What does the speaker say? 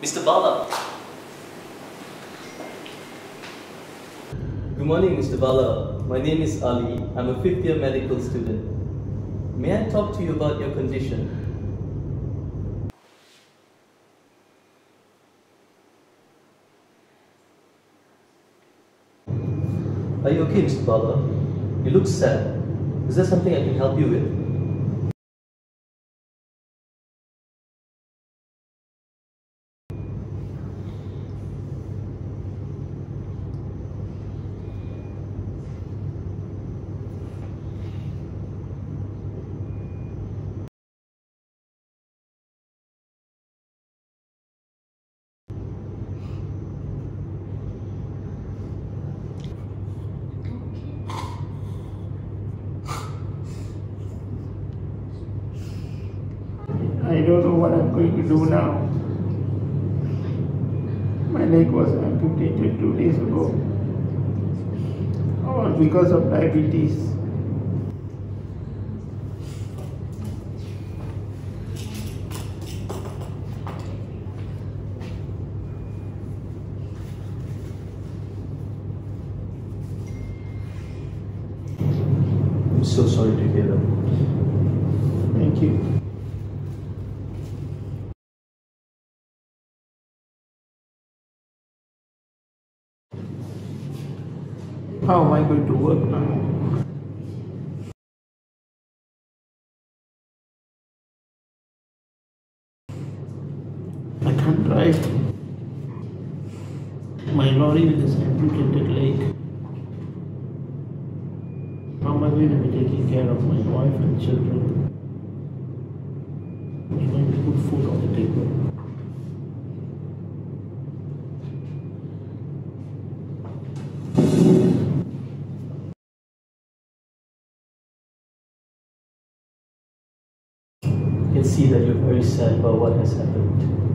Mr. Bala. Good morning, Mr. Bala. My name is Ali. I'm a fifth year medical student. May I talk to you about your condition? Are you okay, Mr. Bala? You look sad. Is there something I can help you with? I don't know what I'm going to do now. My leg was amputated two days ago. All because of diabetes. I'm so sorry to hear that. Thank you. How am I going to work now? I can't drive. My lorry with this amputated leg. How am I going to be taking care of my wife and children? I'm going to put food on the table? Can see that you're very sad about what has happened.